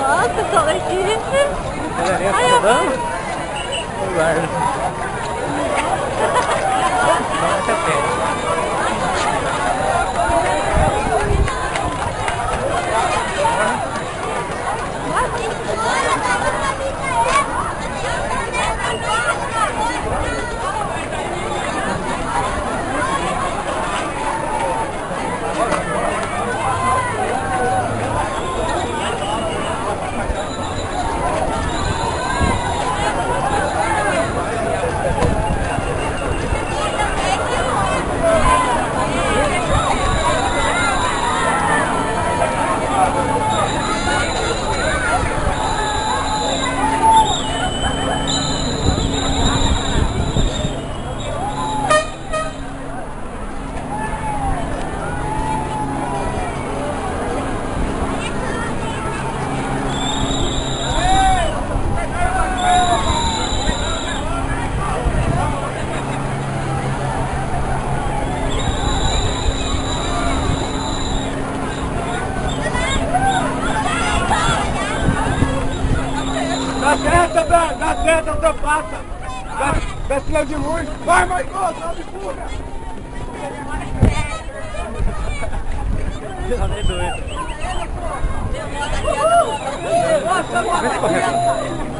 Nossa, tô aqui. Galerinha velho! Dá seta, ultrapassa! Dá, dá sinal de luz! Vai, Marcos! Não me fuga! Não, é doido. Nossa, Vem correndo. Tamo